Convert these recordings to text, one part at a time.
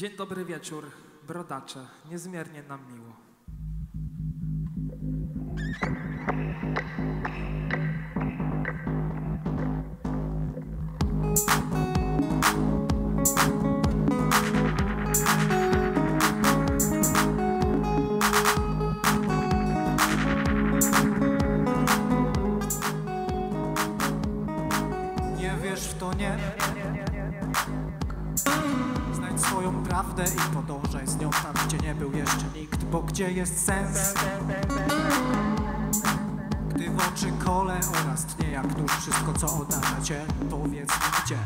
Dzień dobry wieczór, brodacze. Niezmiernie nam miło. Nie wiesz w to nie Znajdź swoją prawdę i podążaj z nią tam, gdzie nie był jeszcze nikt Bo gdzie jest sens? Gdy w oczy kole oraz tnie jak nóż Wszystko co otacza cię, powiedz mi gdzie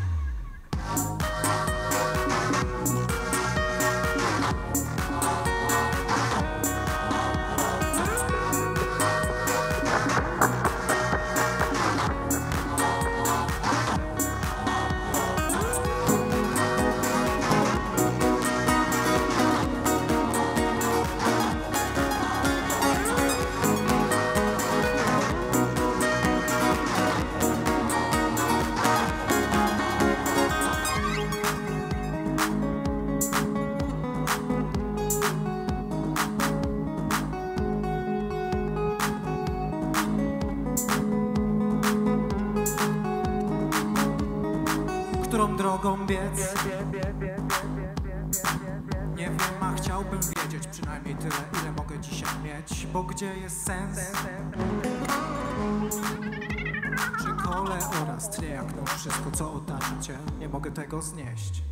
Drogą biec? Nie wiem, a chciałbym wiedzieć przynajmniej tyle, ile mogę dzisiaj mieć Bo gdzie jest sens? Przy kole oraz tnie jak nóż Wszystko co otacza cię, nie mogę tego znieść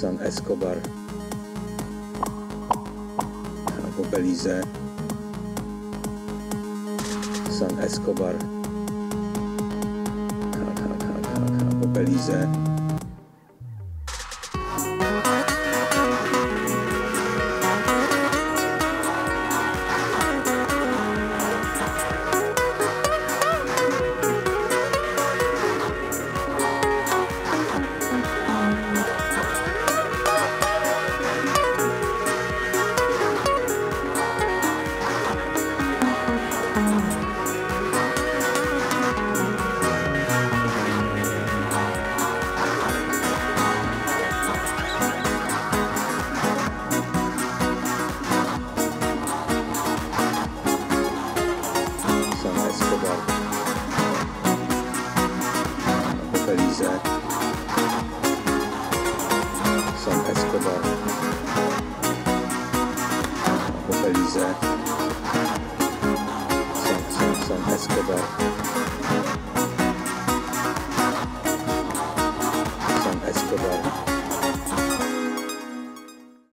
San Escobar. Albo Belize. San Escobar. Albo Belize albo Belize San, San, San Escobar